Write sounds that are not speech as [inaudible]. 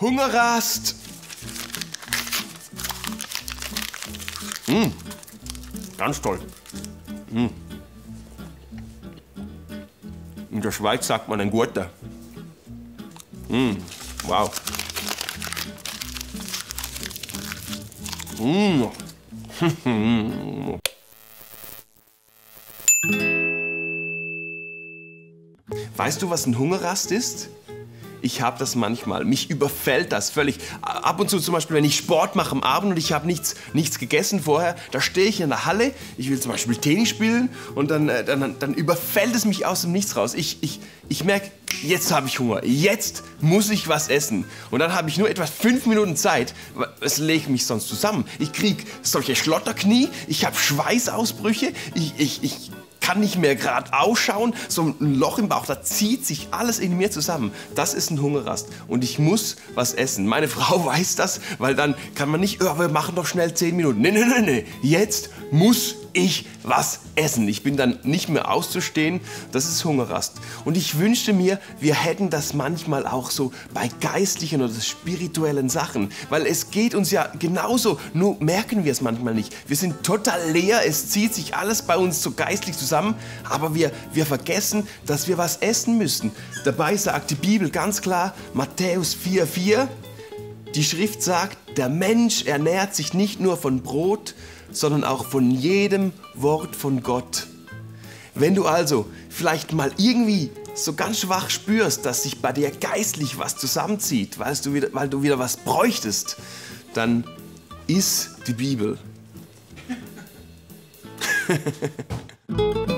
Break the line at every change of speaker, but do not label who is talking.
Hungerrast. Mmh. Ganz toll. Mmh. In der Schweiz sagt man ein guter. Mmh. Wow. Mmh. [laughs] weißt du, was ein Hungerrast ist? Ich habe das manchmal. Mich überfällt das völlig. Ab und zu zum Beispiel, wenn ich Sport mache am Abend und ich habe nichts, nichts gegessen vorher, da stehe ich in der Halle, ich will zum Beispiel Tennis spielen und dann, äh, dann, dann überfällt es mich aus dem Nichts raus. Ich, ich, ich merke, jetzt habe ich Hunger, jetzt muss ich was essen. Und dann habe ich nur etwa fünf Minuten Zeit, es legt mich sonst zusammen. Ich kriege solche Schlotterknie, ich habe Schweißausbrüche, ich, ich, ich kann nicht mehr gerade ausschauen, so ein Loch im Bauch, da zieht sich alles in mir zusammen. Das ist ein Hungerrast und ich muss was essen. Meine [laughs] Frau weiß das, weil dann kann man nicht, oh, wir machen doch schnell zehn Minuten. Nee, nee, nee, nee, jetzt muss ich was essen. Ich bin dann nicht mehr auszustehen. Das ist Hungerrast. Und ich wünschte mir, wir hätten das manchmal auch so bei geistlichen oder spirituellen Sachen. Weil es geht uns ja genauso, nur merken wir es manchmal nicht. Wir sind total leer, es zieht sich alles bei uns so geistlich zusammen, aber wir, wir vergessen, dass wir was essen müssen. Dabei sagt die Bibel ganz klar, Matthäus 4,4, die Schrift sagt, der Mensch ernährt sich nicht nur von Brot, sondern auch von jedem Wort von Gott. Wenn du also vielleicht mal irgendwie so ganz schwach spürst, dass sich bei dir geistlich was zusammenzieht, weil du wieder, weil du wieder was bräuchtest, dann iss die Bibel. [laughs]